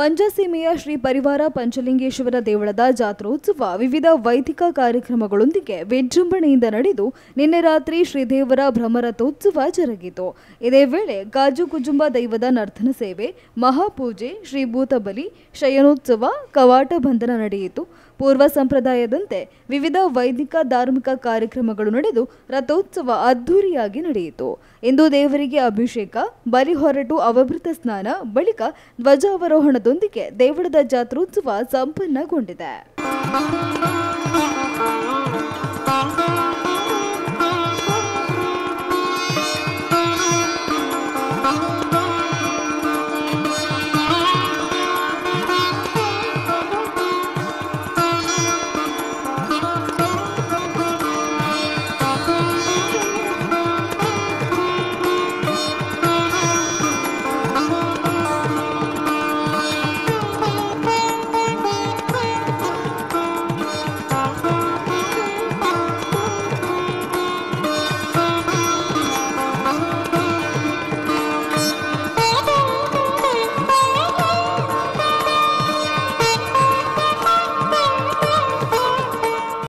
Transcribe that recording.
ಪಂಚಸೀಮೆಯ ಶ್ರೀ ಪರಿವಾರ ಪಂಚಲಿಂಗೇಶ್ವರ ದೇವಳದ ಜಾತ್ರೋತ್ಸವ ವಿವಿಧ ವೈದಿಕ ಕಾರ್ಯಕ್ರಮಗಳೊಂದಿಗೆ ವಿಜೃಂಭಣೆಯಿಂದ ನಡೆದು ನಿನ್ನೆ ರಾತ್ರಿ ಶ್ರೀದೇವರ ಭ್ರಮರಥೋತ್ಸವ ಜರುಗಿತು. ಇದೇ ವೇಳೆ ಗಾಜು ಕುಜುಂಬ ದೈವದ ನರ್ತನ ಸೇವೆ, ಮಹಾಪೂಜೆ, ಶ್ರೀಭೂತ ಬಲಿ, ಶಯನೋತ್ಸವ, ಕವಾಟ ಬಂಧನ ನಡೆಯಿತು. ಪೂರ್ವ ಸಂಪ್ರದಾಯದಂತೆ ವಿವಿಧ ವೈದಿಕ ಧಾರ್ಮಿಕ ಕಾರ್ಯಕ್ರಮಗಳು ನಡೆದು ರಥೋತ್ಸವ ಅದ್ಧೂರಿಯಾಗಿ ನಡೆಯಿತು. ಇಂದು ದೇವರಿಗೆ ಅಭಿಷೇಕ, ಬಲಿ ಹೊರಟು ಅವಭೃತ ಸ್ನಾನ, ಬಳಿಕ ಧ್ವಜಾವರೋಹಣದೊಂದಿಗೆ ದೇವಳದ ಜಾತ್ರೋತ್ಸವ ಸಂಪನ್ನಗೊಂಡಿದೆ.